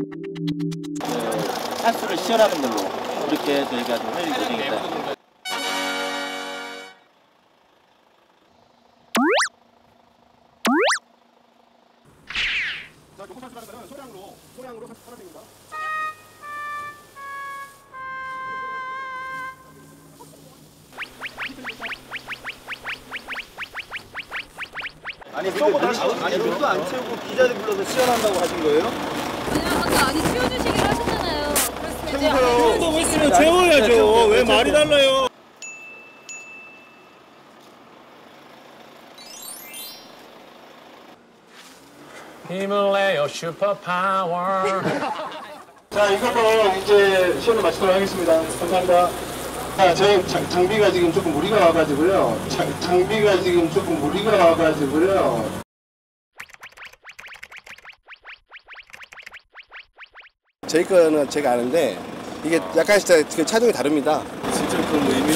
그 가스를 시연하는 걸로 그렇게 저희가 좀할 예정입니다. 아니 쏘고 아니 물도 안 채우고 기자들 불러서 시연한다고 하신 거예요? 왜냐면 아까 아니 치워주시기로 하셨잖아요. 그랬으면 이제 채운다고 했으면 채워야죠. 왜 말이 달라요? 힘을 내요 슈퍼파워 자, 이걸로 이제 시연을 마치도록 하겠습니다. 감사합니다. 자, 저희 장, 장비가 지금 조금 무리가 와가지고요. 장, 장비가 지금 조금 무리가 와가지고요. 저희 거는 제가 아는데 이게 약간 진짜 그 차종이 다릅니다. 진짜 그런. 예.